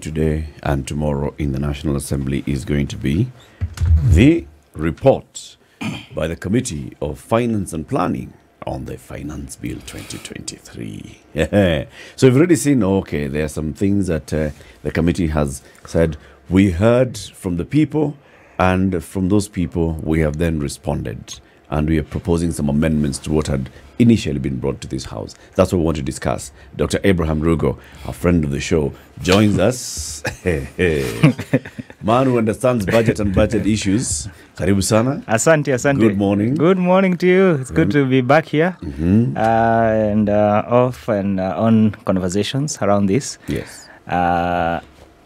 today and tomorrow in the National Assembly is going to be the report by the Committee of Finance and Planning on the Finance Bill 2023. so we've already seen, okay, there are some things that uh, the committee has said. We heard from the people, and from those people, we have then responded. And we are proposing some amendments to what had initially been brought to this house. That's what we want to discuss. Dr. Abraham Rugo, a friend of the show, joins us. Man who understands budget and budget issues. Karibu sana. Asante, asante. Good morning. Good morning to you. It's good to be back here Mhm. uh, and uh, off and uh, on conversations around this. Yes. Uh,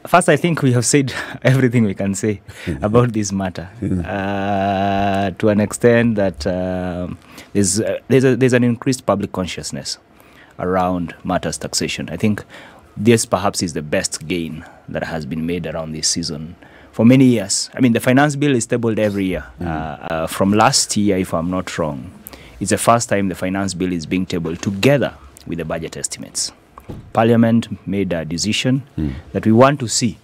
first, I think we have said everything we can say about this matter uh, to an extent that um there's, uh, there's, a, there's an increased public consciousness around matters taxation. I think this perhaps is the best gain that has been made around this season for many years. I mean, the finance bill is tabled every year. Uh, uh, from last year, if I'm not wrong, it's the first time the finance bill is being tabled together with the budget estimates. Parliament made a decision hmm. that we want to see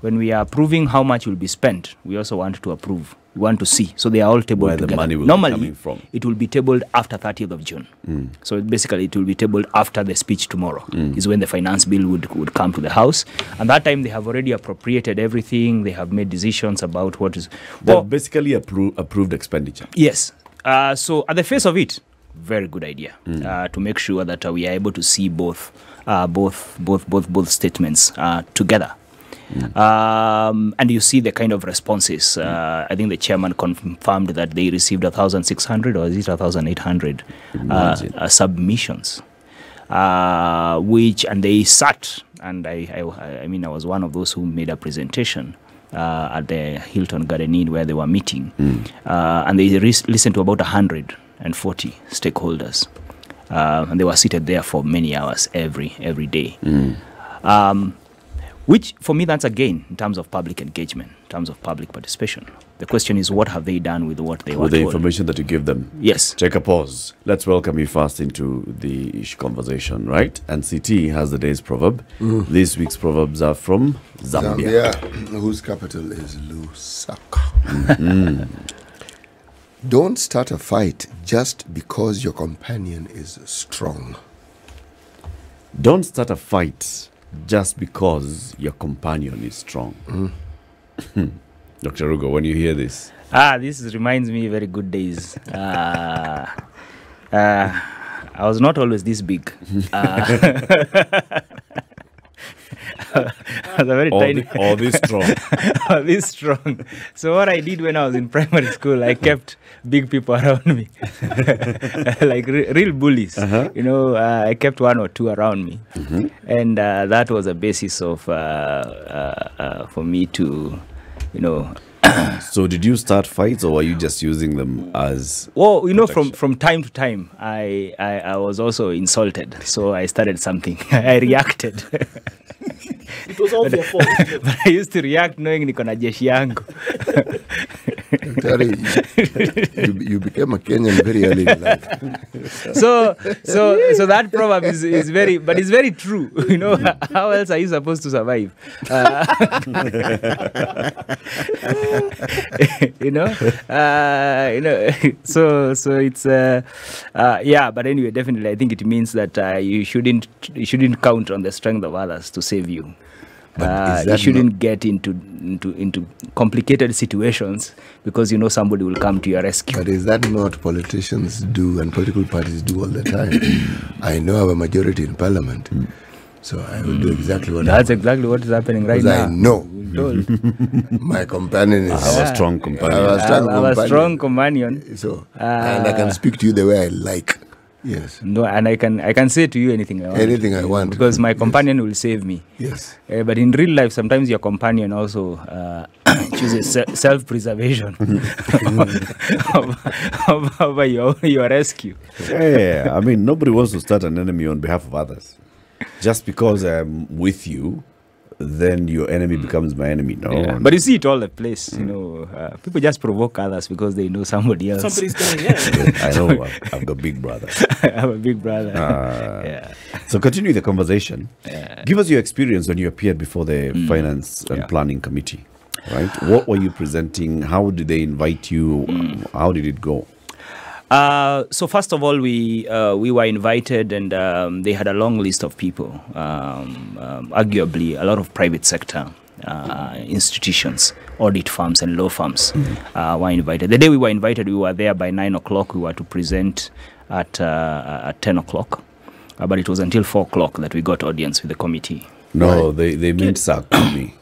when we are approving how much will be spent. We also want to approve. We want to see. So they are all tabled Where the together. money will be Normally, coming from. it will be tabled after 30th of June. Hmm. So basically, it will be tabled after the speech tomorrow. Hmm. Is when the finance bill would, would come to the House, and that time they have already appropriated everything. They have made decisions about what is. They've Well, basically appro- approved expenditure. Yes. Uh, so at the face of it, very good idea uh, to make sure that uh, we are able to see both, uh, both, both, both, both statements uh, together. Um, and you see the kind of responses. Uh, I think the chairman confirmed that they received 1,600 or is it 1,800 uh, uh, submissions, uh, which and they sat. And I, I, I mean, I was one of those who made a presentation uh, at the Hilton Garden Inn where they were meeting, uh, and they re- listened to about 140 stakeholders, uh, and they were seated there for many hours every every day. Um, which for me that's again in terms of public engagement, in terms of public participation. The question is, what have they done with what they were With the told? information that you give them. Yes. Take a pause. Let's welcome you first into the conversation, right? And CT has the day's proverb. This week's proverbs are from Zambia. Zambia, whose capital is Lusaka. Don't start a fight just because your companion is strong. Don't start a fight just because your companion is strong. Dr. Rugo, when you hear this, Ah, this reminds me very good days. Uh, uh, I was not always this big. Uh, I was a very all, tiny. the, all this strong. Was this strong. So what I did when I was in primary school, I kept big people around me, like re- real bullies. Uh-huh. You know, uh, I kept one or two around me, and uh, that was a basis of uh, uh, uh, for me to, you know, so, did you start fights or were you just using them as. Well, you know, from, from time to time, I, I, I was also insulted. So I started something. I reacted. It was all your fault. but I used to react knowing niko na jeshi yangu. Daktari, you, you became a Kenyan very early in life. so so so that proverb is, is very but it's very true. You know, how else are you supposed to survive? Uh, you know, uh, you know. So so it's uh, uh, yeah. But anyway, definitely, I think it means that uh, you shouldn't you shouldn't count on the strength of others to save you. But Uh, you shouldn't not- get into into into complicated situations because you know somebody will come to your rescue. But is that not politicians do and political parties do all the time? I know I have a majority in parliament, so I will do exactly what That's I exactly what is happening right Because I know my companion is. a strong companion. have a strong I have companion. strong companion. So, and I can Ah. speak to you the way I like. Yes. No, and I can I can say to you anything I want. Anything I want. because my Yes. companion will save me. Yes. Uh, but in real life, sometimes your companion also uh, chooses self-preservation over, over, over your, your rescue. yeah, I mean, nobody wants to start an enemy on behalf of others. Just because I'm with you, then your enemy becomes my enemy. No. Yeah. But you see it all the place. You know, uh, people just provoke others because they know somebody else. Somebody's going, yeah. I know I've, I've got big brother. I have a big brother. Uh, yeah. So continue the conversation. Give us your experience when you appeared before the Mm. Finance and Yeah. Planning Committee. Right? What were you presenting? How did they invite you? Mm. How did it go? Uh, so first of all, we uh, we were invited, and um, they had a long list of people. Um, um, arguably, a lot of private sector uh, institutions, audit firms, and law firms uh, were invited. The day we were invited, we were there by nine o'clock. We were to present at uh, at ten o'clock, uh, but it was until four o'clock that we got audience with the committee. No, they, they meant Sakumi.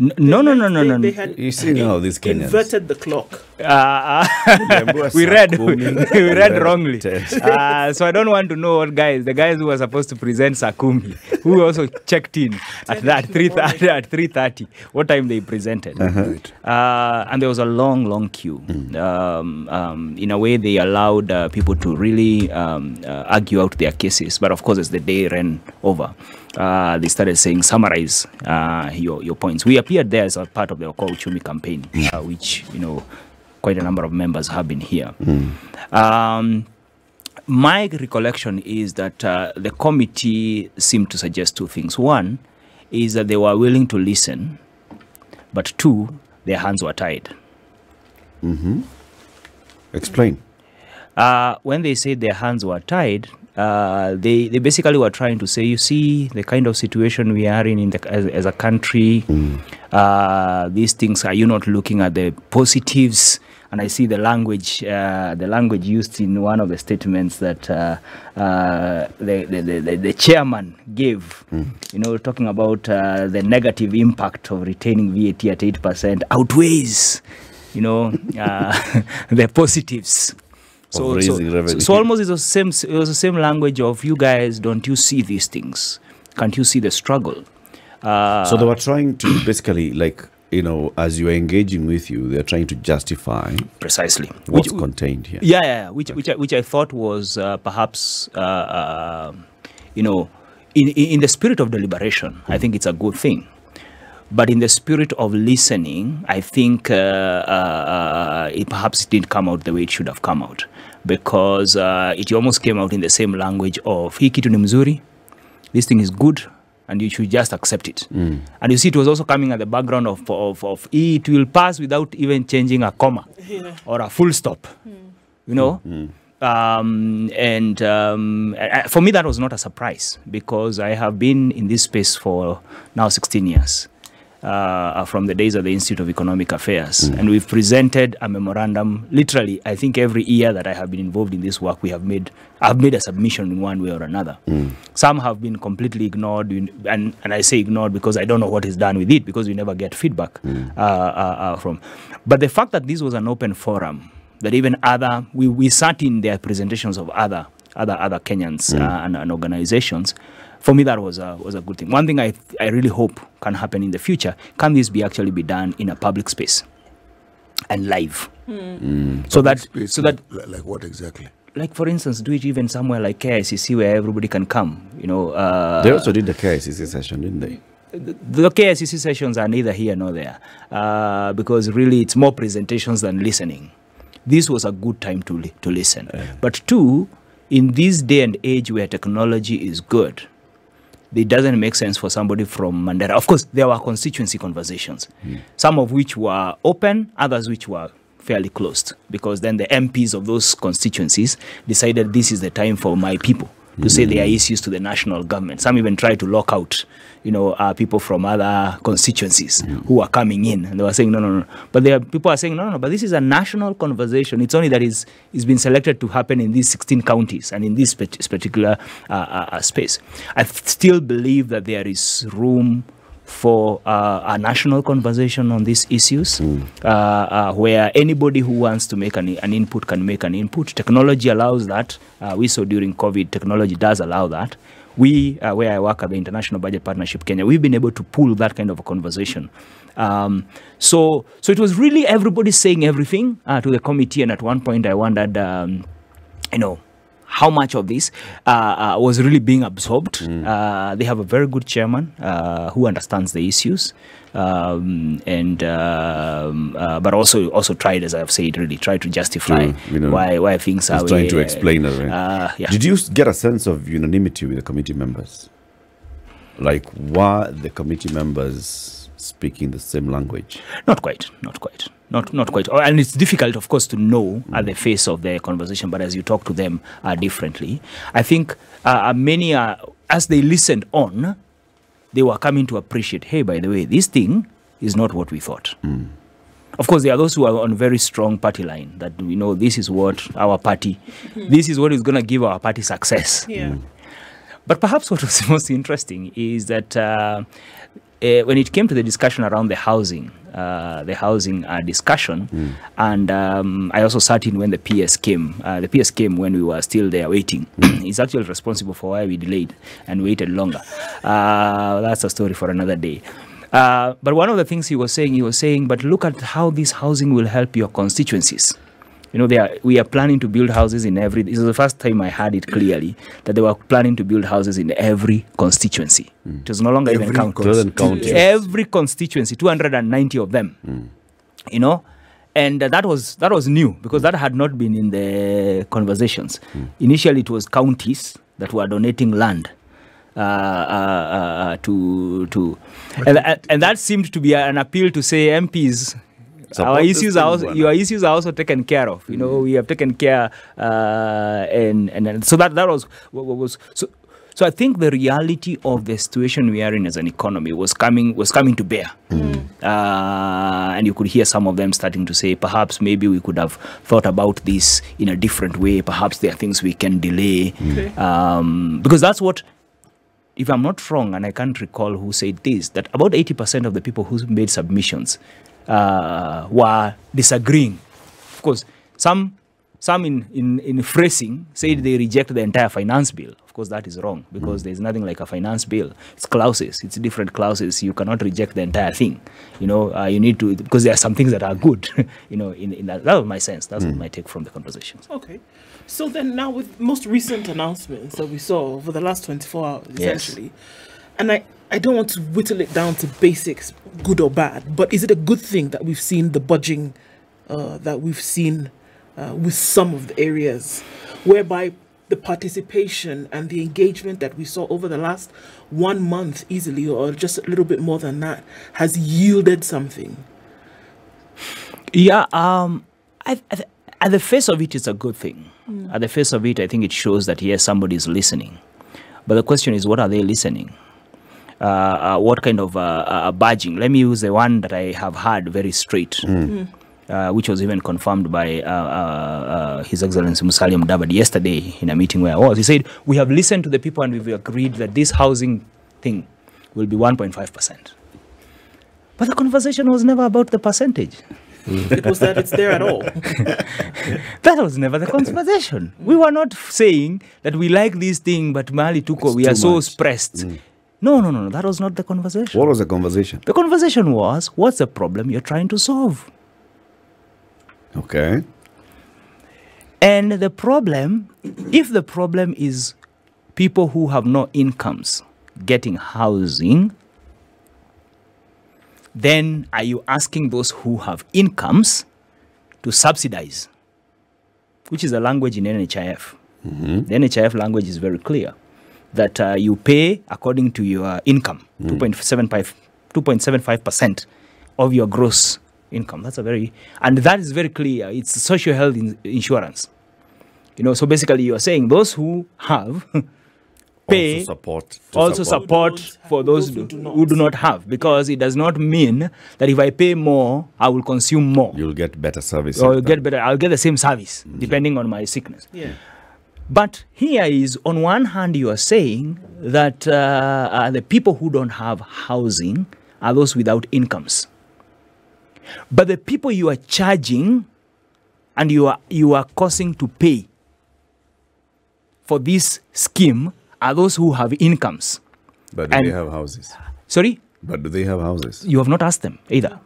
N- no, no, no, no, no. They no. had You see now, these Kenyans. inverted the clock. Uh, Uliambiwa we read kumi, we read wrongly. Uh, so I don't want to know what guys, the guys who were supposed to present Sakumi, who also checked in at that three thirty at three thirty. What time they presented? Right. Uh, and there was a long, long queue. Um, um, in a way, they allowed uh, people to really um, uh, argue out their cases. But of course, as the day ran over, uh, they started saying, summarize uh, your, your points. We appeared there as a part of the Okoa Uchumi campaign, uh, which, you know, quite a number of members have been here. Um, my recollection is that uh, the committee seemed to suggest two things. One is that they were willing to listen, but two, their hands were tied. Explain. Uh, when they said their hands were tied, uh, they, they basically were trying to say, you see, the kind of situation we are in, in the, as, as a country, uh, these things, are you not looking at the positives? And I see the language, uh, the language used in one of the statements that uh, uh, the, the, the, the- chairman gave, you know, talking about the negative impact of retaining VAT at 8% outweighs, you know, the positives. So, so, so, so almost it's the same. It was the same language of you guys. Don't you see these things? Can't you see the struggle? Uh, So they were trying to basically, like, you know, as you are engaging with you, they're trying to justify precisely. what's Which- contained here. Yeah, yeah, which which I, which I thought was uh, perhaps uh, uh, you know in in the spirit of deliberation, I think it's a good thing. But in the spirit of listening, I think uh, uh, uh, it perhaps didn't come out the way it should have come out. Because uh, it almost came out in the same language of hii kitu ni mzuri, this thing is good, and you should just accept it. And you see, it was also coming at the background of, of, of it will pass without even changing a comma or a full stop. You know? Um, and um, I- I- for me that was not a surprise because i have been in this space for now 16 years uh, from the days of the institute of economic affairs. And we've presented a memorandum literally i think every year that i have been involved in this work we have made i've made a submission in one way or another. Some have been completely ignored and, and i say ignored because i don't know what is done with it because we never get feedback uh, uh, uh, from. But the fact that this was an open forum that even other we, we sat in their presentations of other other other Kenyans uh, and, and organizations. For me, that was a was a good thing. One thing I I really hope can happen in the future can this be actually be done in a public space and live, so that Space so that like, like what exactly? like for instance, do it even somewhere like KICC where everybody can come. You know, uh, They also did the KICC session, didn't they? the KICC sessions are neither here nor there uh, because really it's more presentations than listening. This was a good time to, li- to listen. But two, in this day and age where technology is good, it doesn't make sense for somebody from Mandera. Of course, there were constituency conversations, some of which were open, others which were fairly closed, because then the MPs of those constituencies decided this is the time for my people to say their issues to the national government. Some even tried to lock out, you know, uh, people from other constituencies who are coming in, and they were saying no, no, no. But there are people are saying no, no, no. But this is a national conversation. It's only that is is been selected to happen in these 16 counties and in this particular uh, uh, uh, space. I still believe that there is room for uh, a national conversation on these issues uh, uh, where anybody who wants to make an, an input can make an input. Technology allows that. Uh, we saw during COVID, technology does allow that. We, uh, where I work at the International Budget Partnership Kenya, we've been able to pull that kind of a conversation. Um, so, so it was really everybody saying everything uh, to the committee, and at one point I wondered, um, you know, how much of this uh, uh, was really being absorbed. Uh, they have a very good chairman uh, who understands the issues, um, and um, uh, but also also tried, as I've said, really tried to justify To, you know, why why things are trying to explain it. right? Uh, yeah. Did you get a sense of unanimity with the committee members? Like, were the committee members speaking the same language? Not quite, not quite, not not quite. Oh, And it's difficult, of course, to know at the face of the conversation. But as you talk to them uh, differently, I think uh, many are as they listened on, they were coming to appreciate. Hey, by the way, this thing is not what we thought. Of course, there are those who are on very strong party line that we know this is what our party, this is what is going to give our party success. Yeah. But perhaps what was most interesting is that uh, uh, when it came to the discussion around the housing, uh, the housing uh, discussion, and um, I also sat in when the PS came. Uh, the PS came when we were still there waiting. He's actually responsible for why we delayed and waited longer. Uh, that's a story for another day. Uh, but one of the things he was saying, he was saying, but look at how this housing will help your constituencies. You know, they are, we are planning to build houses in every. This is the first time I heard it clearly that they were planning to build houses in every constituency. It was no longer even Every counted. Doesn't count. Every constituency, 290 of them. You know, and uh, that was that was new because that had not been in the conversations. Initially, it was counties that were donating land. Uh, uh, uh, to to and, and, and that seemed to be an appeal to say MPs our issues are also, your issues are also taken care of. You know, we have taken care, uh, and, and and so that that was what what was so. So I think the reality of the situation we are in as an economy was coming was coming to bear, uh, and you could hear some of them starting to say, perhaps maybe we could have thought about this in a different way. Perhaps there are things we can delay, Okay. um, because that's what if I'm not wrong, and I can't recall who said this, that about 80% of the people who made submissions uh, were disagreeing. Of course, some some in, in, in phrasing said they reject the entire finance bill. Of course, that is wrong because there's nothing like a finance bill. It's clauses, it's different clauses. You cannot reject the entire thing. You know, uh, you need to, because there are some things that are good. you know, in, in that, that was my sense. That's what my take from the conversations. Okay. So then now with most recent announcements that we saw over the last 24 hours, Yes. essentially, and I, I don't want to whittle it down to basics, good or bad, but is it a good thing that we've seen the budging uh, that we've seen uh, with some of the areas whereby the participation and the engagement that we saw over the last one month easily or just a little bit more than that has yielded something? Yeah, um, I, I, th- at the face of it, it's a good thing. At the face of it, I think it shows that yes, somebody is listening. But the question is, what are they listening? Uh, uh, what kind of uh, uh, badging? Let me use the one that I have heard very straight, uh, which was even confirmed by uh, uh, uh, His Excellency Musalia Mudavadi yesterday in a meeting where I was. He said, "We have listened to the people and we've agreed that this housing thing will be 1.5 percent." But the conversation was never about the percentage. It was that it's there at all. That was never the conversation. We were not saying that we like this thing, but Mali Tuko, It's we are too so much. stressed. No, no, no, no. That was not the conversation. What was the conversation? The conversation was what's the problem you're trying to solve? Okay. And the problem, if the problem is people who have no incomes getting housing, then are you asking those who have incomes to subsidize? Which is a language in NHIF. Mm-hmm. The NHIF language is very clear that uh, you pay according to your income, 2.75 2.75% of your gross income. That's a very, and that is very clear. It's social health in, insurance. You know, so basically you are saying those who have pay Also support. to also support, Those for those, who, who do who do not have because it does not mean that if I pay more, I will consume more You'll get better service. or get better. I'll get the same service depending on my sickness. Yeah. But here is, on one hand, you are saying that uh, uh, the people who don't have housing are those without incomes. But the people you are charging and you are, you are causing to pay for this scheme are those who have incomes. But do and- they have houses? Sorry? But do they have houses? You have not asked them either.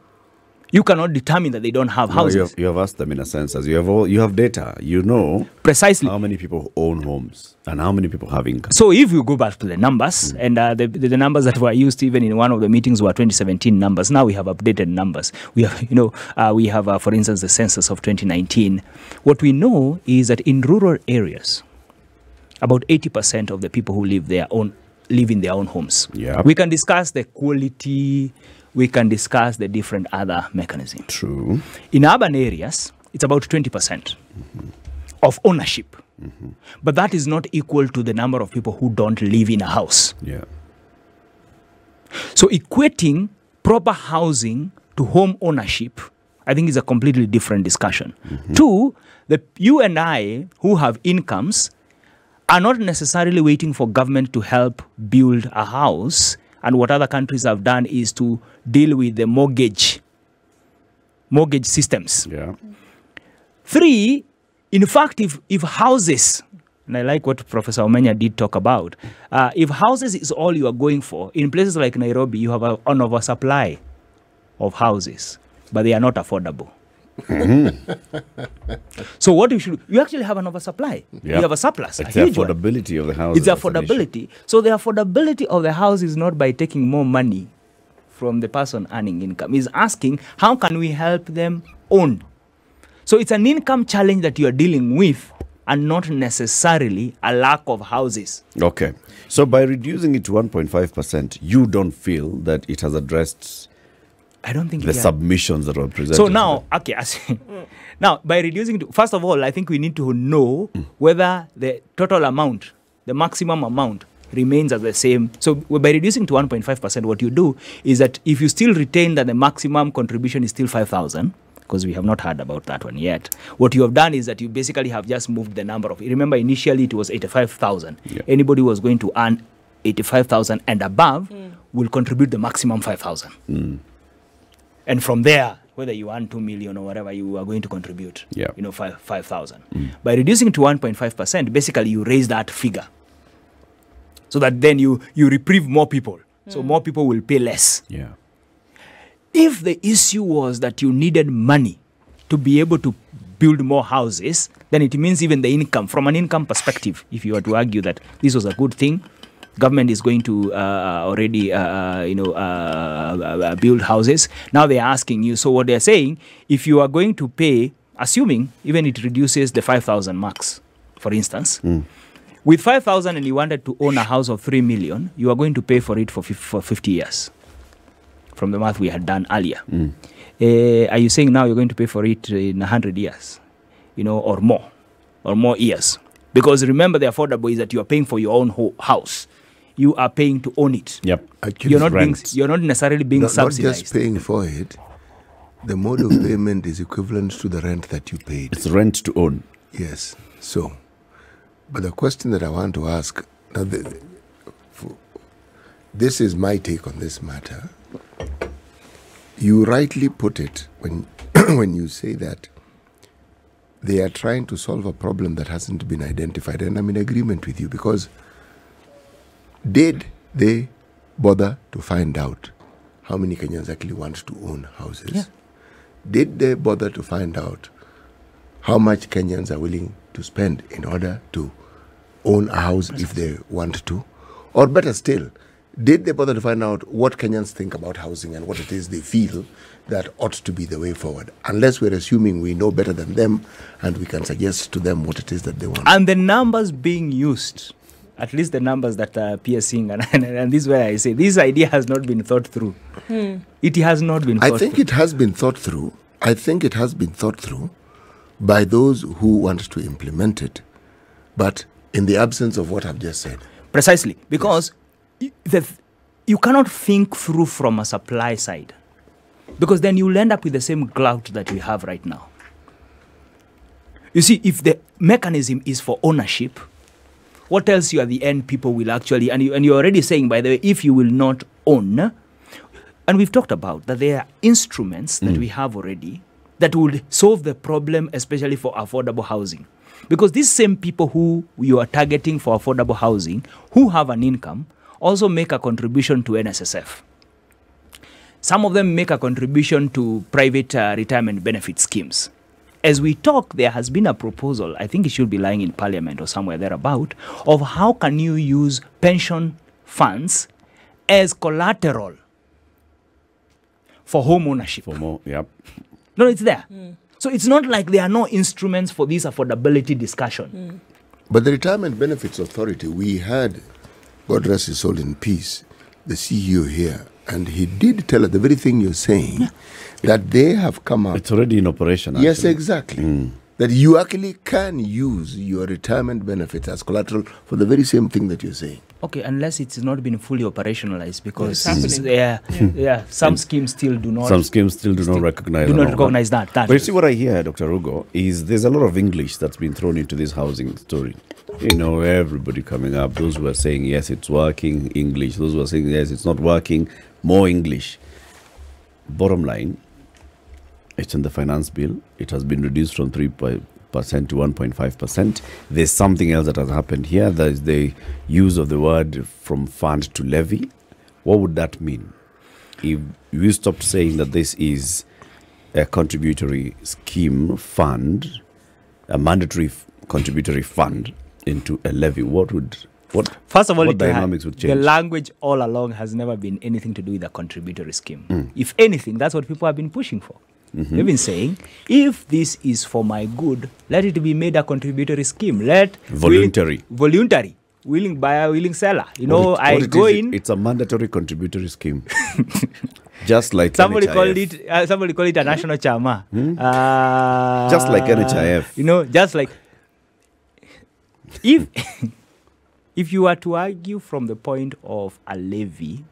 You cannot determine that they don't have No, houses. you, have, you have asked them in a sense as you have all, you have data. You know Precisely. how many people own homes and how many people have income. So if you go back to the numbers, and uh, the, the the numbers that were used even in one of the meetings were 2017 numbers. Now we have updated numbers. We have, you know, uh, we have, uh, for instance, the census of 2019. What we know is that in rural areas, about 80% of the people who live there own live in their own homes. Yeah. We can discuss the quality. We can discuss the different other mechanisms. True. In urban areas, it's about 20% of ownership. Mm-hmm. But that is not equal to the number of people who don't live in a house. Yeah. So equating proper housing to home ownership, I think is a completely different discussion. Mm-hmm. Two, the you and I who have incomes are not necessarily waiting for government to help build a house. And what other countries have done is to deal with the mortgage mortgage systems. Yeah. Three, in fact, if, if houses, and I like what Professor Omenya did talk about, uh, if houses is all you are going for, in places like Nairobi, you have a, an oversupply of houses, but they are not affordable. so what you should, you actually have an oversupply. Yeah. You have a surplus, It's a the huge one. affordability of the house. It's the that's an issue. affordability. So the affordability of the house is not by taking more money from the person earning income. Is asking how can we help them own. So it's an income challenge that you are dealing with, and not necessarily a lack of houses. Okay. So by reducing it to 1.5%, you don't feel that it has addressed I don't think the submissions that were presented. So now, okay, now by reducing, to, first of all, I think we need to know mm. whether the total amount, the maximum amount, remains as the same. So by reducing to 1.5 percent, what you do is that if you still retain that the maximum contribution is still 5,000. Because we have not heard about that one yet. What you have done is that you basically have just moved the number of. Remember, initially it was 85,000. Yeah. Anybody who was going to earn 85,000 and above mm. will contribute the maximum 5,000 mm. and from there whether you earn 2 million or whatever you are going to contribute Yeah. you know 5 5000 mm. by reducing to 1.5% basically you raise that figure so that then you you reprieve more people so more people will pay less yeah. if the issue was that you needed money to be able to build more houses, then it means even the income, from an income perspective, if you were to argue that this was a good thing, government is going to uh, already, uh, you know, uh, uh, uh, build houses. Now they're asking you. So what they're saying, if you are going to pay, assuming even it reduces the five thousand marks, for instance. With 5,000 and you wanted to own a house of 3 million, you are going to pay for it for, fif- for 50 years from the math we had done earlier. Eh, are you saying now you're going to pay for it in 100 years, you know, or more, or more years? Because remember, the affordable is that you are paying for your own ho- house. You are paying to own it. Yep. Actually, You're not being, rent. you're not necessarily being not, not just paying for it. The mode of payment is equivalent to the rent that you paid. It's rent to own. Yes. So, but the question that I want to ask now, the, for, this is my take on this matter. You rightly put it when when you say that they are trying to solve a problem that hasn't been identified, and I'm in agreement with you because did they bother to find out how many Kenyans actually want to own houses? Yeah. Did they bother to find out how much Kenyans are willing to spend in order to own a house if they want to? Or better still, did they bother to find out what Kenyans think about housing and what it is they feel that ought to be the way forward? Unless we're assuming we know better than them and we can suggest to them what it is that they want. and the numbers being used, at least the numbers that are piercing, and, and, and this is where I say this idea has not been thought through. Hmm. It has not been I think through. it has been thought through. I think it has been thought through by those who want to implement it, but in the absence of what I've just said. Precisely, because y- the, you cannot think through from a supply side, because then you'll end up with the same glut that we have right now. You see, if the mechanism is for ownership, what else you at the end people will actually, and, you, and you're already saying, by the way, if you will not own, and we've talked about that there are instruments that mm. we have already that would solve the problem, especially for affordable housing. Because these same people who you are targeting for affordable housing, who have an income, also make a contribution to NSSF. Some of them make a contribution to private uh, retirement benefit schemes. As we talk, there has been a proposal, I think it should be lying in parliament or somewhere thereabout, of how can you use pension funds as collateral for home ownership. For more, yep. No, it's there. Hmm. So it's not like there are no instruments for this affordability discussion. Hmm. But the Retirement Benefits Authority, we had, God rest his soul in peace, the CEO here, and he did tell us the very thing you're saying, that they have come up. It's already in operation. Yes, actually. exactly. Hmm. That you actually can use your retirement benefits as collateral for the very same thing that you're saying. Okay, unless it's not been fully operationalized because It's happening. yeah, hmm. yeah, some schemes still do not Some schemes still do not recognize. do not that. recognize that. that But you see, what I hear, Dr. Rugo, is there's a lot of English that's been thrown into this housing story. You know, everybody coming up, those who are saying, yes, it's working, English. Those who are saying, yes, it's not working, more English. Bottom line, it's in the finance bill. It has been reduced from 3% to 1.5%. There's something else that has happened here. That is the use of the word from fund to levy. What would that mean? If we stopped saying that this is a contributory scheme fund, a mandatory f- contributory fund into a levy, what would what First of all, dynamics would the language all along has never been anything to do with a contributory scheme. Mm. If anything, that's what people have been pushing for. Mm-hmm. They've been saying, if this is for my good, let it be made a contributory scheme. Let Voluntary. willing, voluntary, willing buyer, willing seller. You know, What it- I what it go in. It's a mandatory contributory scheme, just like Somebody NHIF. called it. Uh, somebody called it a national chama. Uh, Just like NHIF. You know, just like if if you were to argue from the point of a levy,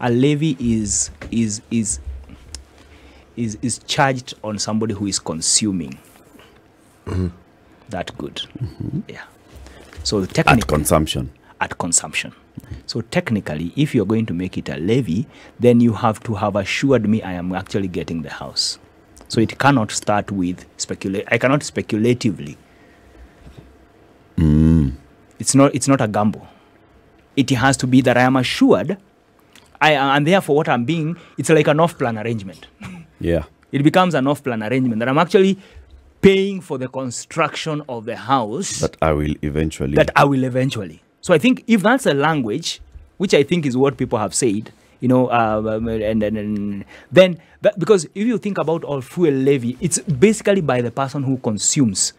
a levy is is is is is charged on somebody who is consuming mm-hmm. that good. Mm-hmm. Yeah. So technically, at consumption. at consumption. So technically, if you're going to make it a levy, then you have to have assured me I am actually getting the house. So it cannot start with speculate. I cannot speculatively. Mm. It's not. It's not a gamble. It has to be that I am assured. I and therefore what I'm being. It's like an off-plan arrangement. Yeah. It becomes an off-plan arrangement that I'm actually paying for the construction of the house That I will eventually. that I will eventually. So I think if that's a language, which I think is what people have said, you know, uh, and, and, and then that, because if you think about all fuel levy, it's basically by the person who consumes.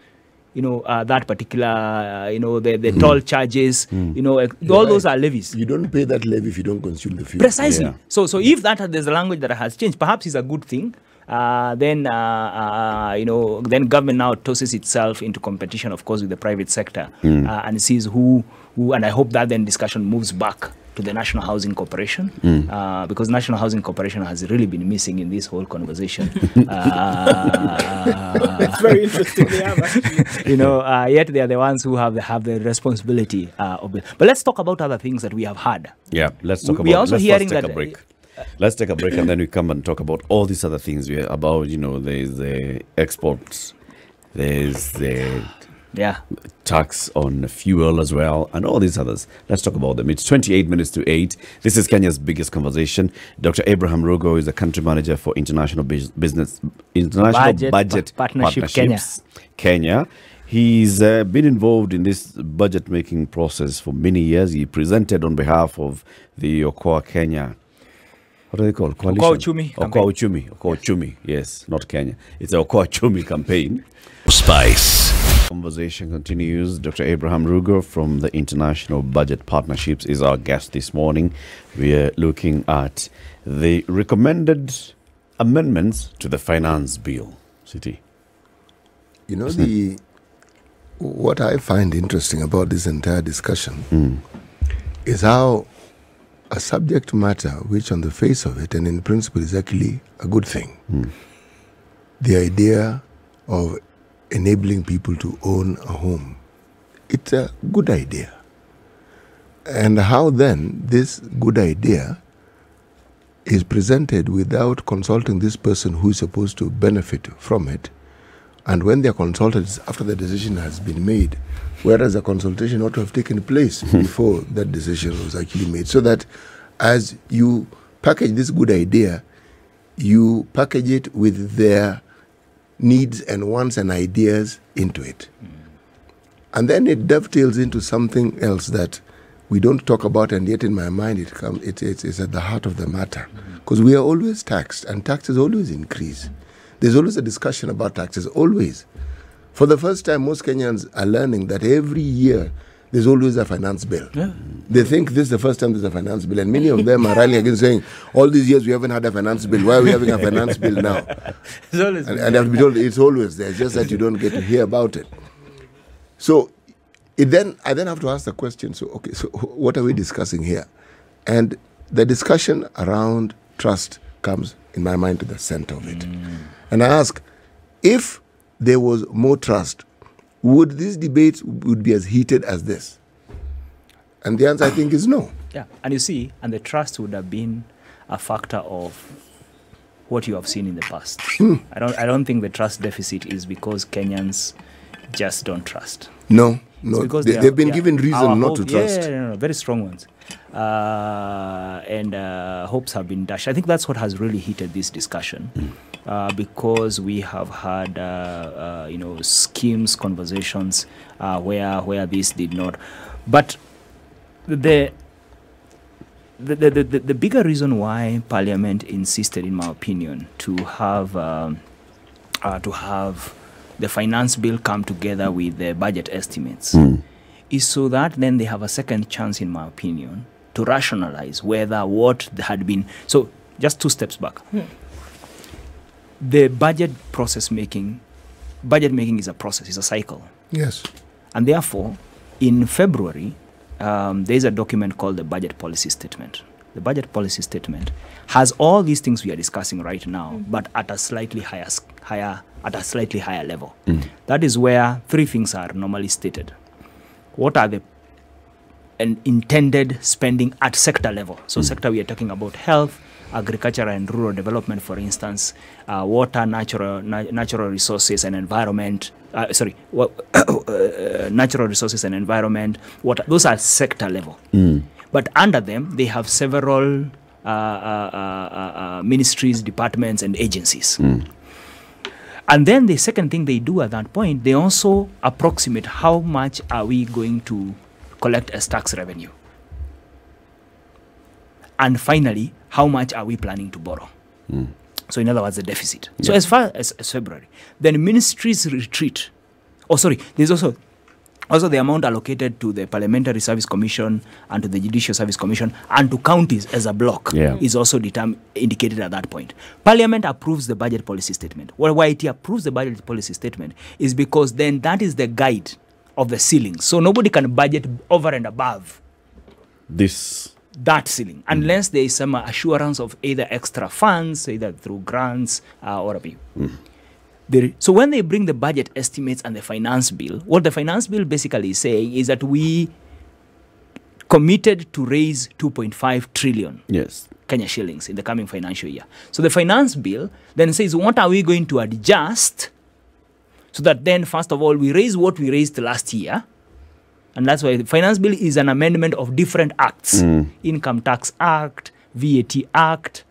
You know uh, that particular, uh, you know the the toll charges. You know uh, all those are levies. You don't pay that levy if you don't consume the fuel. Precisely. Yeah. So, so if that there's a language that has changed, perhaps is a good thing. Uh, then uh, uh, you know, then government now tosses itself into competition, of course, with the private sector, uh, and sees who, who, and I hope that then discussion moves back to the National Housing Corporation, Hmm. uh, because National Housing Corporation has really been missing in this whole conversation. uh, It's very interesting. They have you know, uh, yet they are the ones who have the, have the responsibility uh, of it. But let's talk about other things that we have had. Yeah, let's talk We- we about. are also let's hearing take that, a break. let's take a break and then we come and talk about all these other things. We about you know there's the exports, there's the Yeah. tax on fuel as well, and all these others. Let's talk about them. It's 28 minutes to 8. This is Kenya's biggest conversation. Dr. Abraham Rugo is the country manager for international business, international Budget budget, Pa- Partnership Kenya. Partnerships Kenya. He's uh, been involved in this budget making process for many years. He presented on behalf of the Okoa Kenya. What do they call? Coalition? Uchumi Okoa campaign. Uchumi. Okoa Uchumi. Yes, not Kenya. It's the Okoa Uchumi campaign. Spice. Conversation continues. Dr. Abraham Rugo from the International Budget Partnerships is our guest this morning. We are looking at the recommended amendments to the finance bill. City. You know the what I find interesting about this entire discussion hmm. is how a subject matter, which on the face of it and in principle is actually a good thing, hmm. the idea of enabling people to own a home, it's a good idea. And how then this good idea is presented without consulting this person who is supposed to benefit from it. And when they are consulted, after the decision has been made, whereas the consultation ought to have taken place hmm. before that decision was actually made. So that as you package this good idea, you package it with their needs and wants and ideas into it. And then it dovetails into something else that we don't talk about, and yet in my mind it comes. It, it, it's at the heart of the matter because we are always taxed, and taxes always increase. There's always a discussion about taxes, always. For the first time, most Kenyans are learning that every year there's always a finance bill. They think this is the first time there's a finance bill, and many of them are rallying against saying, "All these years we haven't had a finance bill. Why are we having a finance bill now?" It's always and, and I've been told it's always there, just that you don't get to hear about it. So, it then I then have to ask the question. So, okay, so what are we discussing here? And the discussion around trust comes, in my mind, to the center of it. Mm. And I ask, if there was more trust, would these debates would be as heated as this? And the answer, I think, is no. Yeah, and you see, and the trust would have been a factor of what you have seen in the past. Hmm. I don't, I don't think the trust deficit is because Kenyans just don't trust. No, It's no. because They, have been given reason not hope- to trust. Yeah, no, no, very strong ones. Uh, and uh, hopes have been dashed. I think that's what has really heated this discussion. Uh, because we have had, uh, uh, you know, schemes, conversations uh, where where this did not. But the the, the, the, the bigger reason why Parliament insisted, in my opinion, to have um, uh, to have the finance bill come together with the budget estimates hmm. is so that then they have a second chance, in my opinion, to rationalize whether what had been. So, just two steps back. Hmm. The budget process making, budget making is a process, is a cycle. Yes. And therefore, in February, um, there's a document called the Budget Policy Statement. The Budget Policy Statement has all these things we are discussing right now, hmm. but at a slightly higher, higher, at a slightly higher level. That is where three things are normally stated. What are the and intended spending at sector level. So, sector we are talking about health, agriculture, and rural development, for instance, uh, water, natural na- natural resources, and environment. Uh, sorry, wa- uh, natural resources and environment. Water. Those are sector level. But under them, they have several uh, uh, uh, uh, uh, ministries, departments, and agencies. And then the second thing they do at that point, they also approximate how much are we going to collect as tax revenue. And finally, how much are we planning to borrow? Hmm. So, in other words, the deficit. So, as far as, as February, then ministries retreat. Oh, sorry, there's also also the amount allocated to the Parliamentary Service Commission and to the Judicial Service Commission and to counties as a block Yeah. is also indicated at that point. Parliament approves the budget policy statement. Well, why it approves the budget policy statement is because then that is the guide of the ceiling. So nobody can budget over and above This that ceiling unless there is some assurance of either extra funds, either through grants uh, or a bill. So when they bring the budget estimates and the finance bill, what the finance bill basically is saying is that we committed to raise 2.5 trillion yes. Kenya shillings in the coming financial year. So the finance bill then says, what are we going to adjust so that then, first of all, we raise what we raised last year. And that's why the finance bill is an amendment of different acts mm. Income Tax Act, VAT Act,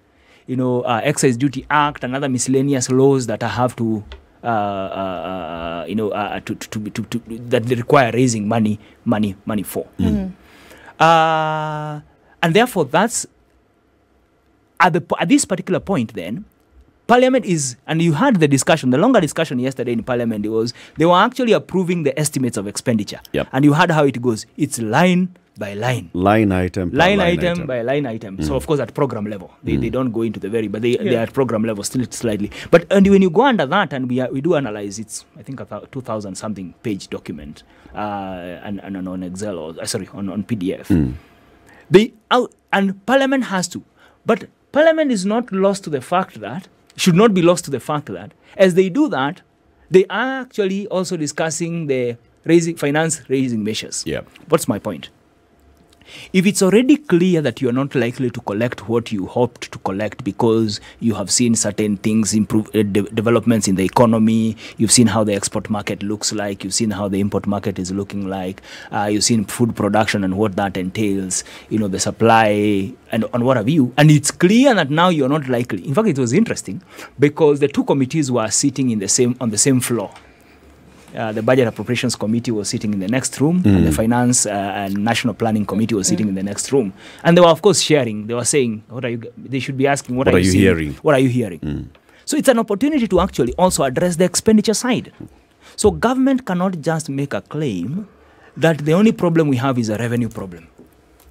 you know, uh, Excise Duty Act, and other miscellaneous laws that I have to. Uh, uh, uh, you know, uh, to, to, to, to, to, that they require raising money, money, money for, uh, and therefore that's at, the, at this particular point then parliament is and you had the discussion the longer discussion yesterday in parliament it was they were actually approving the estimates of expenditure Yep. and you had how it goes it's line by line Line item. per line, item, by line item. So of course at program level, they, they don't go into the very, but they they are at program level still slightly. But and when you go under that, and we are, we do analyze, it's I think a two thousand something page document, uh, and, and on Excel or uh, sorry on on PDF. They out and Parliament has to, but Parliament is not lost to the fact that should not be lost to the fact that as they do that, they are actually also discussing the raising finance raising measures. Yeah. What's my point? If it's already clear that you're not likely to collect what you hoped to collect because you have seen certain things improve uh, de- developments in the economy you've seen how the export market looks like you've seen how the import market is looking like uh, you've seen food production and what that entails you know the supply and, and what have you. And it's clear that now you're not likely. In fact it was interesting because the two committees were sitting in the same on the same floor uh, the Budget Appropriations Committee was sitting in the next room, and the Finance uh, and National Planning Committee was sitting in the next room. And they were, of course, sharing. They were saying, "What are you?" They should be asking, "What, What are you seeing? hearing?" What are you hearing?" So it's an opportunity to actually also address the expenditure side. So government cannot just make a claim that the only problem we have is a revenue problem.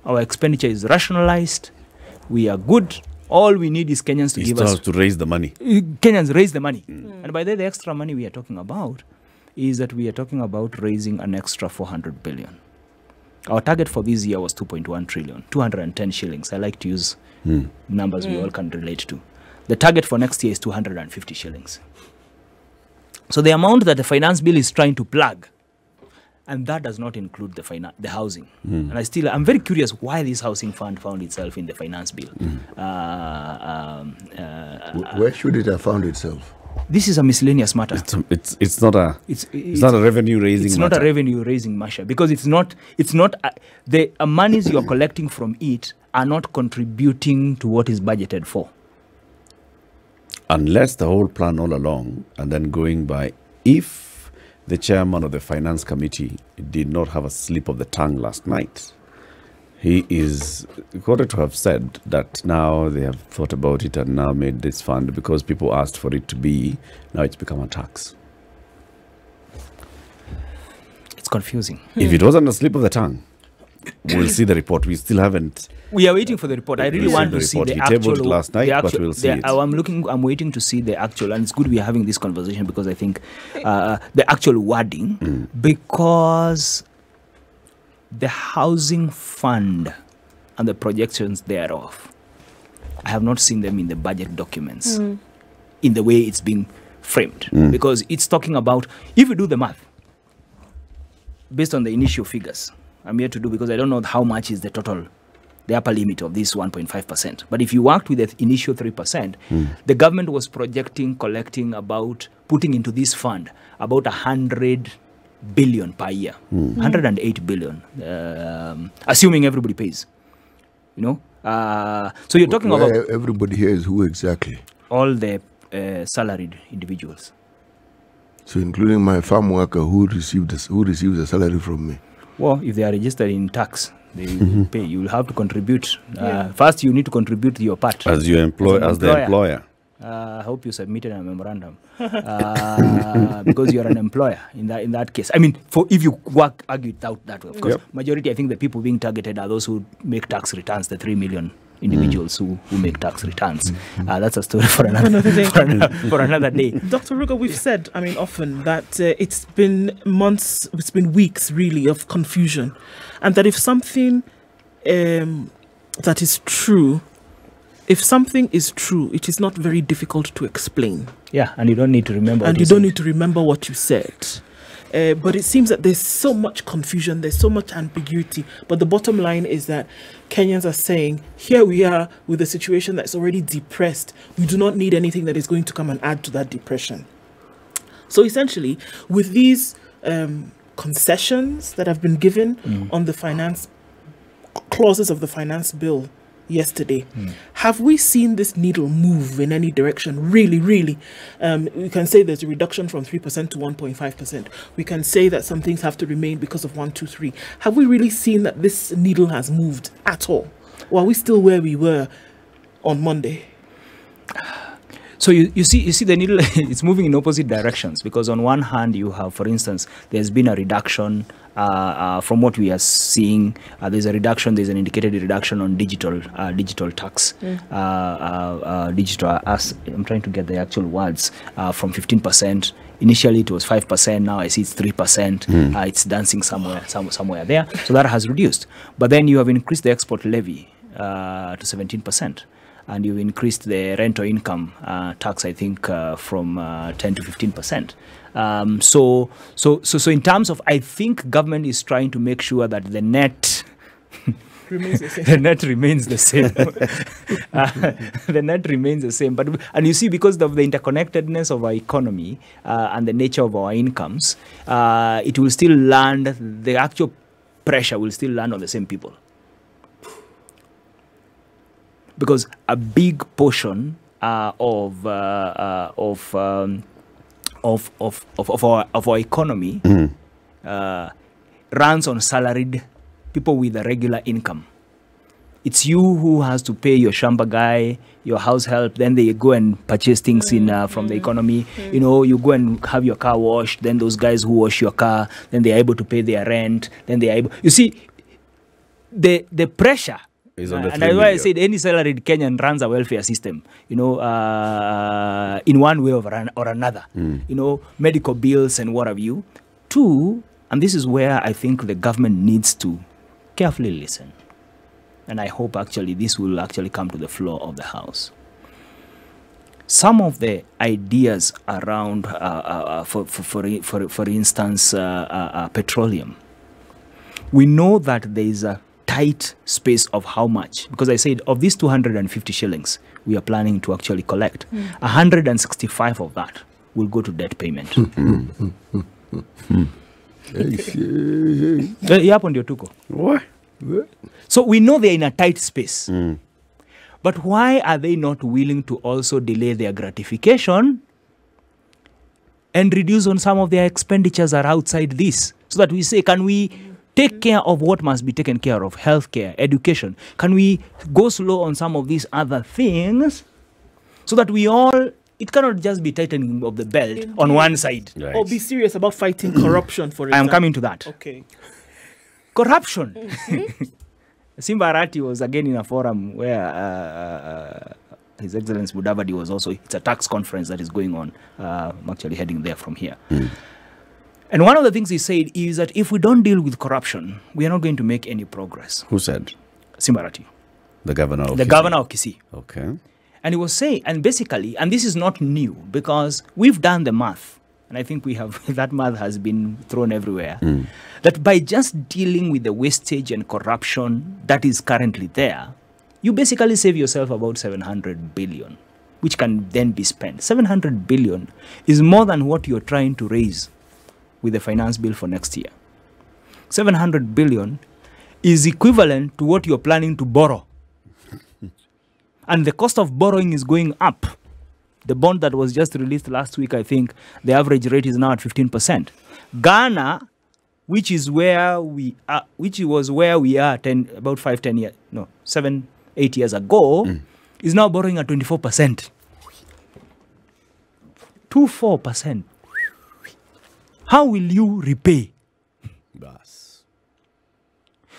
Our expenditure is rationalized. We are good. All we need is Kenyans to He give us to raise the money. Kenyans raise the money. And by the, the extra money we are talking about is that we are talking about raising an extra 400 billion. Our target for this year was 2.1 trillion, 210 shillings. I like to use numbers we all can relate to. The target for next year is 250 shillings. So the amount that the finance bill is trying to plug, and that does not include the fina- the housing. And I still, I'm very curious why this housing fund found itself in the finance bill. Uh, um, uh, Where should it have found itself? This is a miscellaneous matter. It's, it's, it's not a It's, it's, not a revenue raising it's not a revenue raising measure because it's not it's not uh, the uh, monies you're collecting from it are not contributing to what is budgeted for. Unless the whole plan all along and then going by if the chairman of the finance committee did not have a slip of the tongue last night. He is quoted to have said that now they have thought about it and now made this fund because people asked for it to be. Now it's become a tax. It's confusing. If it wasn't a slip of the tongue, we'll see the report. We still haven't. We are waiting for the report. I really want to see the He actual. tabled it last night, the but we'll see the- it. I'm looking. I'm waiting to see the actual, and it's good we are having this conversation because I think uh, the actual wording, Mm. because the housing fund and the projections thereof, I have not seen them in the budget documents in the way it's being framed Mm. because it's talking about if you do the math based on the initial figures I'm here to do because I don't know how much is the total, the upper limit of this 1.5%. But if you worked with the initial 3%, the government was projecting collecting about, putting into this fund about 100 billion per year, 108 billion, um, assuming everybody pays. You know? Uh, so you're talking Where about everybody here is who exactly? all the uh, salaried individuals. So including my farm worker who received a, who receives a salary from me. Well, if they are registered in tax, they will pay. You will have to contribute. Uh, First, you need to contribute your part. As you employ, As an as the employer. Uh, I hope you submitted a memorandum uh, because you are an employer in that in that case. I mean, for if you work argue it out that way, of course, Yep. majority I think the people being targeted are those who make tax returns. The three million individuals who, who make tax returns. Uh, that's a story for another Another day. for, another, for another day. Dr. Rugo, we've said, I mean, often that uh, it's been months, it's been weeks really of confusion. And that if something um, that is true, if something is true, it is not very difficult to explain. Yeah, and you don't need to remember. and what you said. don't need to remember what you said. Uh, but it seems that there's so much confusion, there's so much ambiguity. But the bottom line is that Kenyans are saying, here we are with a situation that's already depressed. We do not need anything that is going to come and add to that depression. So essentially, with these um, concessions that have been given on the finance clauses of the finance bill yesterday, have we seen this needle move in any direction? Really, really, um, we can say there's a reduction from three percent to one point five percent. We can say that some things have to remain because of one, two, three. Have we really seen that this needle has moved at all, or are we still where we were on Monday? So you, you see you see the needle it's moving in opposite directions because on one hand you have for instance there's been a reduction uh, uh, from what we are seeing uh, there's a reduction there's an indicated reduction on digital uh, digital tax uh, uh, uh, digital as I'm trying to get the actual words uh, from 15% initially it was 5% now I see it's 3% uh, it's dancing somewhere some, somewhere there. So that has reduced. But then you have increased the export levy uh, to 17% and you've increased the rental income uh, tax, I think, uh, from uh, 10 to 15 percent. Um, so, so, so, so, in terms of, I think government is trying to make sure that the net, remains the same. the net remains the same. Uh, the net remains the same. But and you see, because of the interconnectedness of our economy uh, and the nature of our incomes, uh, it will still land. The actual pressure will still land on the same people. Because a big portion uh, of uh, uh, of, um, of of of of our of our economy uh, runs on salaried people with a regular income. It's you who has to pay your shamba guy, your house help. Then they go and purchase things in uh, from the economy. You know, you go and have your car washed. Then those guys who wash your car, then they are able to pay their rent. Then they are able. You see, the the pressure. Is on the and that's why I said any salaried Kenyan runs a welfare system. You know, uh, in one way or, an, or another. You know, medical bills and what have you. Two, and this is where I think the government needs to carefully listen. And I hope actually this will actually come to the floor of the House. Some of the ideas around, uh, uh, uh, for, for, for, for, instance, uh, uh, petroleum, we know that there is a tight space of how much. Because i said of these 250 shillings we are planning to actually collect 165 of that will go to debt payment. Eh, hapo ndio tuko. So we know they're in a tight space. But why are they not willing to also delay their gratification and reduce on some of their expenditures are outside this? So that we say can we take care of what must be taken care of healthcare education can we go slow on some of these other things so that we all it cannot just be tightening of the belt on one side Right. Or be serious about fighting corruption, for i am coming to that Okay. corruption. Simba Arati was again in a forum where uh, uh, His Excellency Mudavadi was also. It's a tax conference that is going on. Uh, I'm actually heading there from here. And one of the things he said is that if we don't deal with corruption, we are not going to make any progress. Who said? Simba Arati, The governor of the Kisii. governor of Kisii. Okay. And he was saying, and basically, and this is not new because we've done the math, and I think we have that math has been thrown everywhere. Hmm. That by just dealing with the wastage and corruption that is currently there, you basically save yourself about 700 billion, which can then be spent. 700 billion is more than what you're trying to raise with the finance bill for next year. 700 billion is equivalent to what you're planning to borrow and the cost of borrowing is going up. The bond that was just released last week, I think the average rate is now at 15%. Ghana, which is where we are, which was where we are 10, about five, 10 years, no, seven, eight years ago, mm. is now borrowing at 24%. 24%. How will you repay? Bas.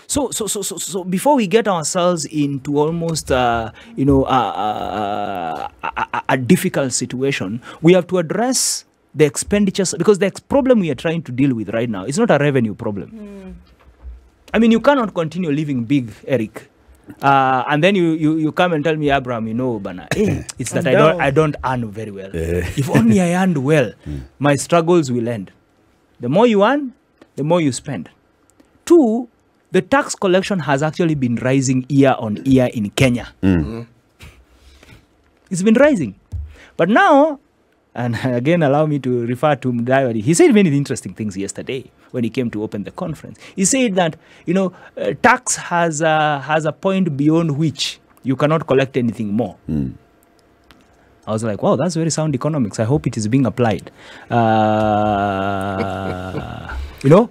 So, so, so, so, so before we get ourselves into almost, uh, you know, uh, uh, a, a, a difficult situation, we have to address the expenditures because the ex- problem we are trying to deal with right now is not a revenue problem. I mean, you cannot continue living big, Eric. Uh, and then you, you, you come and tell me, Abraham, you know, Bana, eh, it's that I don't. I don't earn very well. if only I earned well, my struggles will end. The more you earn, the more you spend. Two, the tax collection has actually been rising year on year in Kenya. Mm. Mm-hmm. It's been rising. But now, and again, allow me to refer to Mudavadi. He said many interesting things yesterday when he came to open the conference. He said that, you know, uh, tax has a, has a point beyond which you cannot collect anything more. Mm. I was like, wow, that's very sound economics. I hope it is being applied. Uh, you know?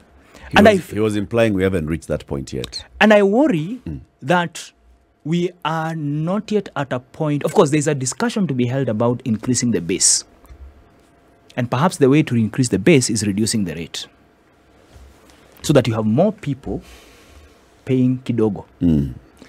He, and was, I, he was implying we haven't reached that point yet. and I worry that we are not yet at a point. Of course, there's a discussion to be held about increasing the base. And perhaps the way to increase the base is reducing the rate. So that you have more people paying kidogo.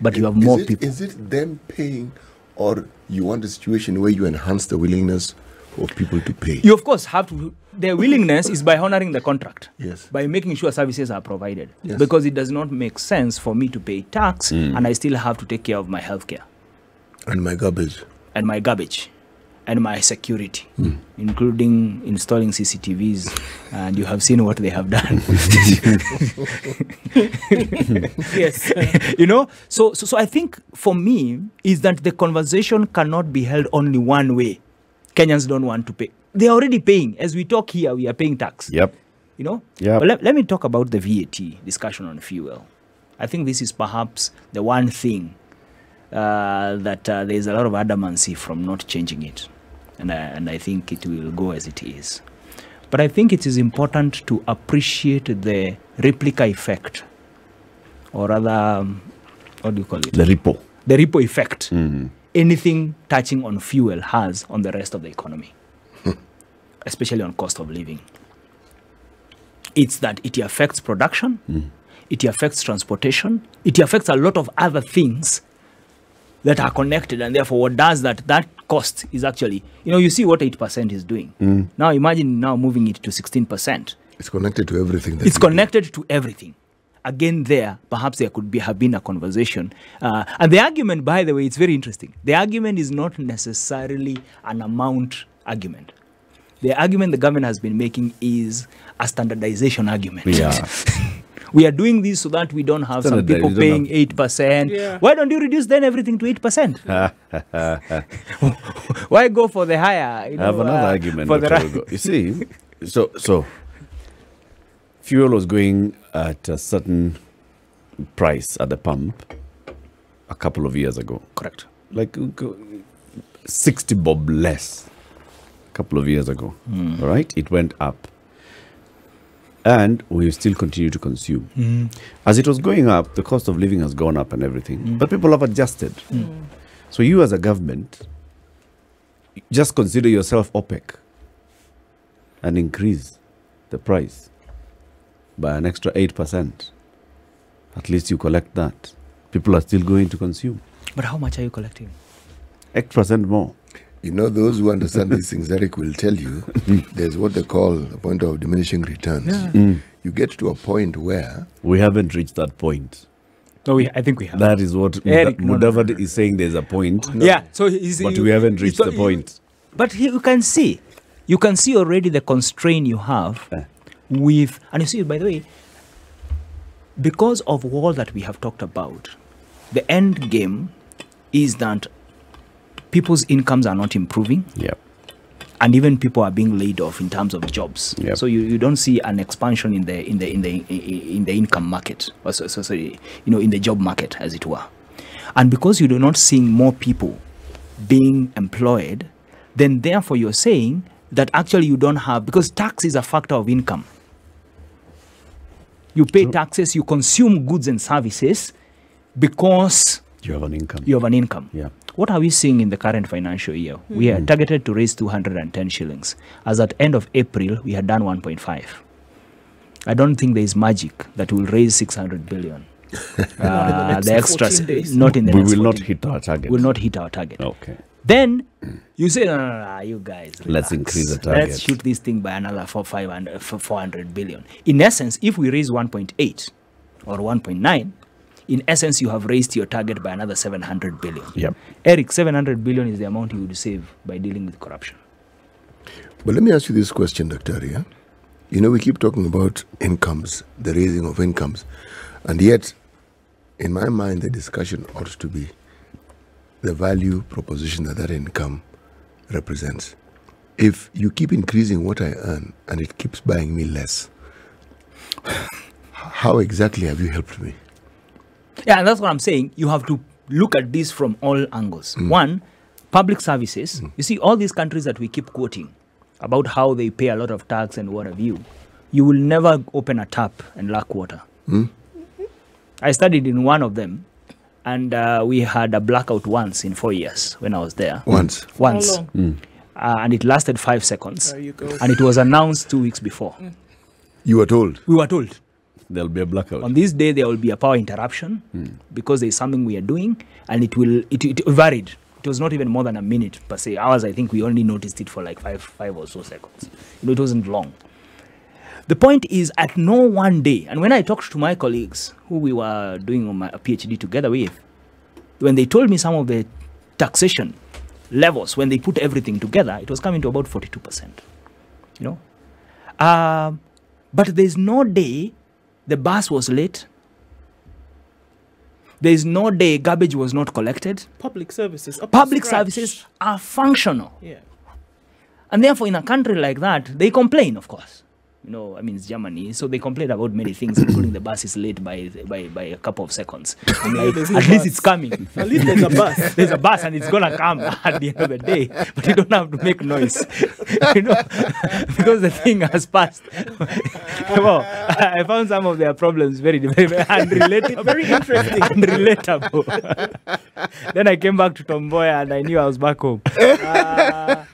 But you have more is it, people. Is it them paying, or you want a situation where you enhance the willingness of people to pay? You, of course, have to. Their willingness is by honoring the contract. Yes. By making sure services are provided. Yes. Because it does not make sense for me to pay tax mm. and I still have to take care of my healthcare. and my garbage. and my garbage. And my security, including installing CCTVs. And you have seen what they have done. yes. you know so, so so i think for me is that the conversation cannot be held only one way kenyans don't want to pay they're already paying as we talk here we are paying tax Yep. you know Yep. but let, let me talk about the vat discussion on fuel i think this is perhaps the one thing uh, that uh, there's a lot of adamancy from not changing it and I, and I think it will go as it is but i think it is important to appreciate the replica effect or rather um, what do you call it The repo. the ripple effect anything touching on fuel has on the rest of the economy, especially on cost of living. It's that it affects production, it affects transportation, it affects a lot of other things that are connected, and therefore, what does that? That cost is actually, you know, you see what 8% is doing. Now, imagine now moving it to 16%. It's connected to everything. That It's we do. connected to everything. Again, there, perhaps there could be have been a conversation. Uh, and the argument, by the way, it's very interesting. The argument is not necessarily an amount argument. The argument the government has been making is a standardization argument. Yeah. we are doing this so that we don't have some people paying don't eight percent. Yeah. Why don't you reduce then everything to eight percent? Why go for the higher? You I have another uh, argument. for the right- You see, so so fuel was going at a certain price at the pump a couple of years ago, Correct. like uh, sixty bob less. A couple of years ago, all right, it went up, and we still continue to consume. Mm. As it was going up, the cost of living has gone up and everything, mm. but people have adjusted. Mm. So you, as a government, just consider yourself OPEC and increase the price by an extra 8%. At least you collect that. People are still going to consume. But how much are you collecting? 8% more. You know, those who understand these things, Eric will tell you, there's what they call a point of diminishing returns. You get to a point where We haven't reached that point. No, we, I think we have. That is what Eric, Muda- no, no, Mudavadi no, no. is saying there's a point. Yeah, so he's, But you- we haven't reached it's- the point. But he- you can see, you can see already the constraint you have Eh. with, and you see, by the way, because of all that we have talked about, the end game is that people's incomes are not improving Yeah. and even people are being laid off in terms of jobs. Yep. So you, you don't see an expansion in the in the in the in the income market, or so, so, sorry, you know, in the job market, as it were. And because you do not seeing more people being employed, then therefore you're saying that actually you don't have because tax is a factor of income. You pay taxes, you consume goods and services because You have an income. you have an income. Yeah. What are we seeing in the current financial year? We are targeted to raise 210 shillings. As at end of April, we had done 1.5. I don't think there is magic that will raise 600 billion. Uh, next the extras, not in the we next will not hit our target. will not hit our target. Okay. Then you say, no, no, no, no, you guys, Let's increase the target. Let's shoot this thing by another four, 500, for 400 billion. In essence, if we raise 1.8 or 1.9, in essence, you have raised your target by another 700 billion. Yep. Eric, 700 billion is the amount you would save by dealing with corruption. But let me ask you this question, Dr. Aria. You know, we keep talking about incomes, the raising of incomes, and yet, in my mind, the discussion ought to be the value proposition that that income represents. If you keep increasing what I earn and it keeps buying me less, how exactly have you helped me? Yeah, and that's what I'm saying. You have to look at this from all angles. Mm. One, public services. Mm. You see, all these countries that we keep quoting about how they pay a lot of tax and what have you, you will never open a tap and lack water. Mm. I studied in one of them, and uh, we had a blackout once in four years when I was there. Once. Once. How long? Uh, and it lasted five seconds. There you go. And it was announced two weeks before. You were told. We were told. There'll be a blackout. on this day there will be a power interruption because there is something we are doing and it will it, it varied it was not even more than a minute per se Hours, i think we only noticed it for like five five or so seconds you know it wasn't long the point is at no one day and when i talked to my colleagues who we were doing my, phd together with when they told me some of the taxation levels, when they put everything together, it was coming to about 42%. You know? Um, but there's no day the bus was late. There's no day garbage was not collected. Public services. Public services are functional. Yeah. And therefore, in a country like that, they complain, of course. You know, I mean, it's Germany, so they complain about many things, including the bus is late by by, by a couple of seconds. I'm like, at least bus. it's coming. At least there's a bus. There's a bus and it's gonna come at the end of the day, but you don't have to make noise, you know, because the thing has passed. well, I found some of their problems very, very, very unrelated, Very interesting. unrelatable. then I came back to Tom Mboya and I knew I was back home. Uh,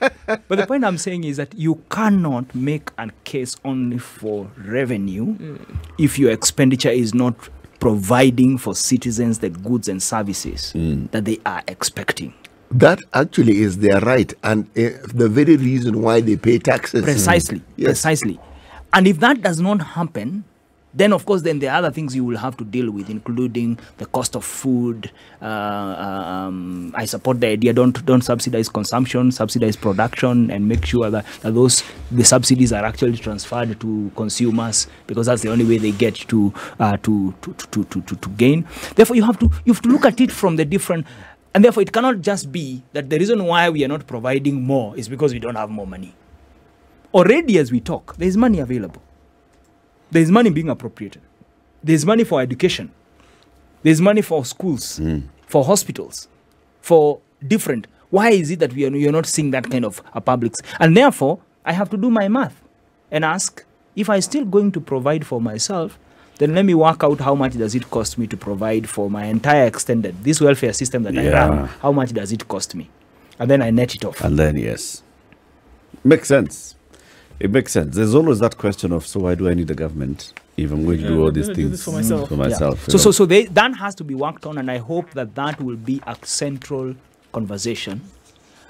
but the point I'm saying is that you cannot make a case only for revenue mm. if your expenditure is not providing for citizens the goods and services mm. that they are expecting. That actually is their right and uh, the very reason why they pay taxes. Precisely. Mm. Yes. Precisely. And if that does not happen, then of course, then there are other things you will have to deal with, including the cost of food. Uh, um, I support the idea: don't don't subsidize consumption, subsidize production, and make sure that, that those the subsidies are actually transferred to consumers because that's the only way they get to uh, to, to, to, to, to to gain. Therefore, you have to you have to look at it from the different. And therefore, it cannot just be that the reason why we are not providing more is because we don't have more money already as we talk, there's money available. There's money being appropriated. There's money for education. There's money for schools, hmm. for hospitals, for different. Why is it that we are you're not seeing that kind of a public? And therefore, I have to do my math and ask if I'm still going to provide for myself. Then let me work out how much does it cost me to provide for my entire extended this welfare system that I Yeah. run. How much does it cost me? And then I net it off. And then, yes. Makes sense. It makes sense. There's always that question of, so why do I need a government if I'm going to Yeah, do all these gonna do things this for myself. For myself you So, so, know? so they, that has to be worked on, and I hope that that will be a central conversation.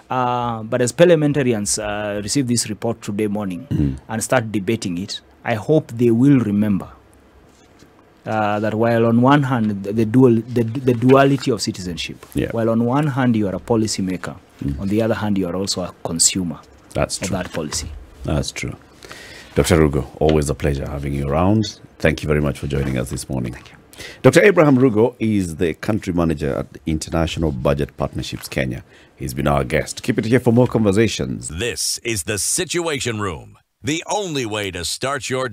Uh, but as parliamentarians uh, receive this report today morning Mm-hmm. and start debating it, I hope they will remember uh, that while on one hand the, the dual the, the duality of citizenship, Yeah. while on one hand you are a policymaker, on the other hand you are also a consumer That's of true. that policy. That's true. Dr. Rugo, always a pleasure having you around. Thank you very much for joining us this morning. Thank you. Dr. Abraham Rugo is the country manager at International Budget Partnerships Kenya. He's been our guest. Keep it here for more conversations. This is the Situation Room, the only way to start your